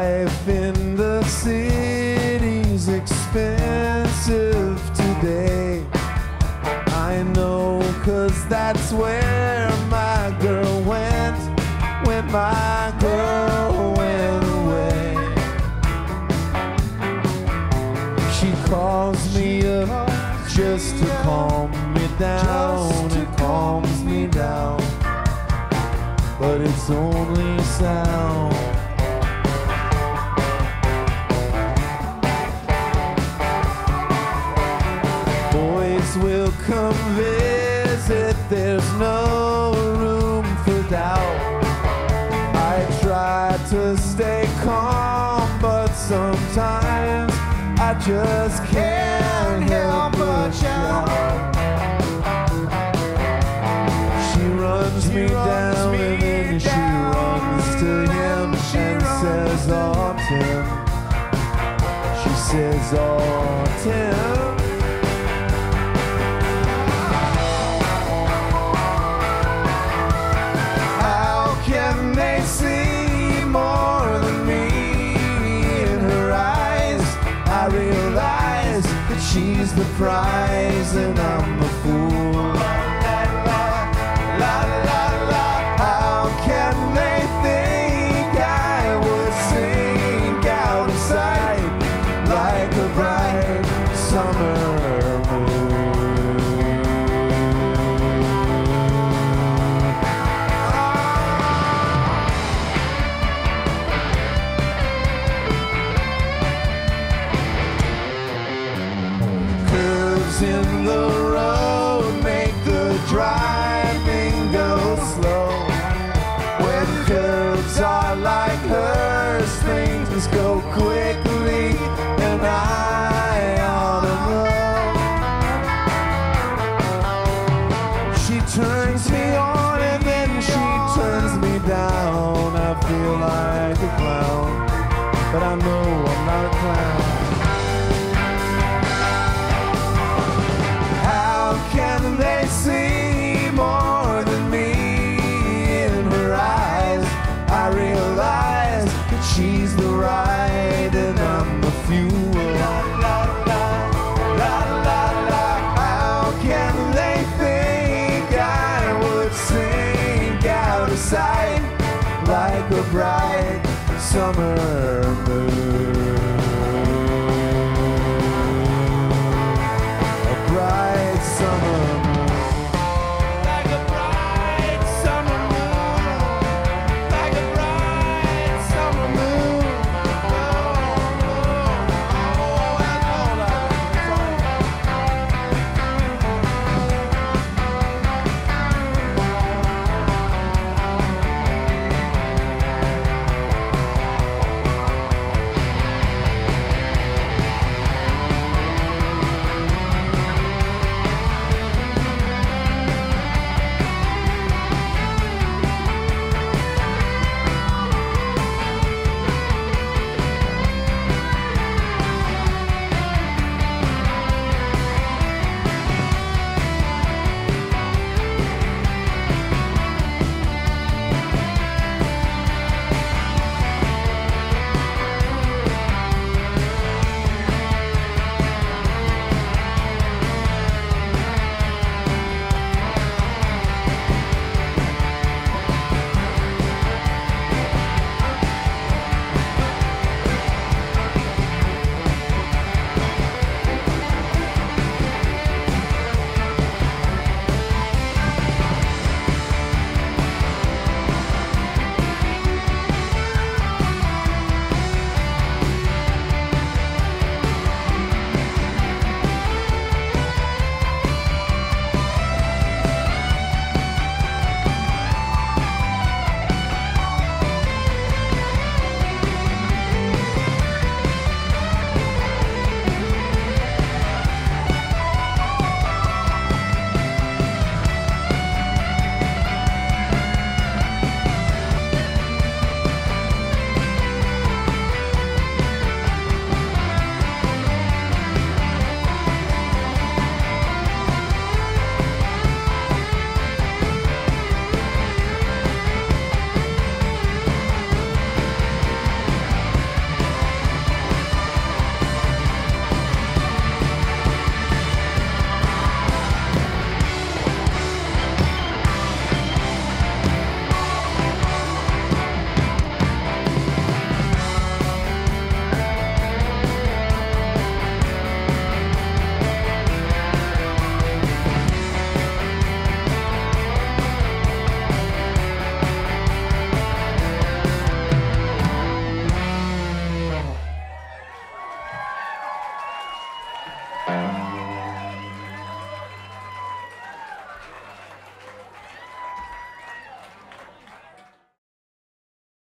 Life in the city's expensive today. I know, cause that's where my girl went, when my girl went away. She calls me up just to calm me down, it calms me down. But it's only sound. Stay calm, but sometimes I just can't help but shout. She runs me down and then she runs to him and says, Oh, Tim. She says, Oh, Tim. She's the prize and I'm the The road make the driving go slow. When curves are like hers, things go quickly, and I ought to know. She turns me on and then she turns me down. I feel like a clown, but I know I'm not a clown. Sight like a bright summer moon?